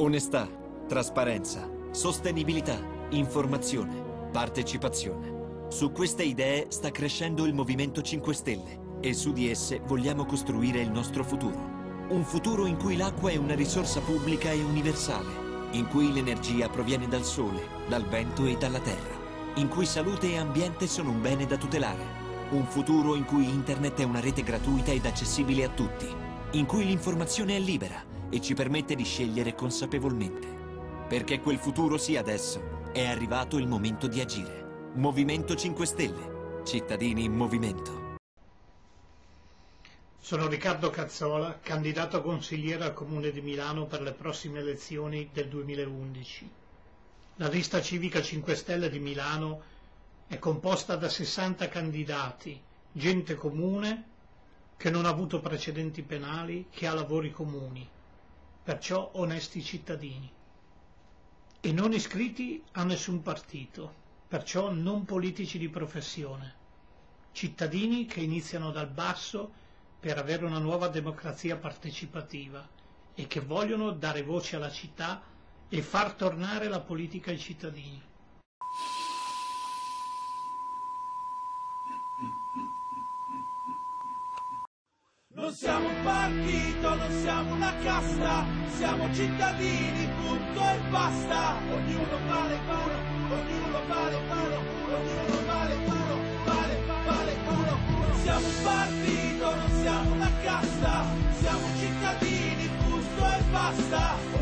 Onestà, trasparenza, sostenibilità, informazione, partecipazione. Su queste idee sta crescendo il Movimento 5 Stelle e su di esse vogliamo costruire il nostro futuro. Un futuro in cui l'acqua è una risorsa pubblica e universale, in cui l'energia proviene dal sole, dal vento e dalla terra, in cui salute e ambiente sono un bene da tutelare. Un futuro in cui internet è una rete gratuita ed accessibile a tutti, in cui l'informazione è libera e ci permette di scegliere consapevolmente. Perché quel futuro sia adesso, è arrivato il momento di agire. Movimento 5 Stelle. Cittadini in movimento. Sono Riccardo Cazzola, candidato consigliere al Comune di Milano per le prossime elezioni del 2011. La lista civica 5 Stelle di Milano è composta da 60 candidati, gente comune che non ha avuto precedenti penali, che ha lavori comuni perciò onesti cittadini, e non iscritti a nessun partito, perciò non politici di professione, cittadini che iniziano dal basso per avere una nuova democrazia partecipativa e che vogliono dare voce alla città e far tornare la politica ai cittadini. Non siamo un partito, non siamo una casta, siamo cittadini, tutto e basta. Ognuno vale uno, ognuno vale uno, ognuno vale uno, vale, vale uno, uno. Siamo un partito, non siamo una casta, siamo cittadini, tutto e basta.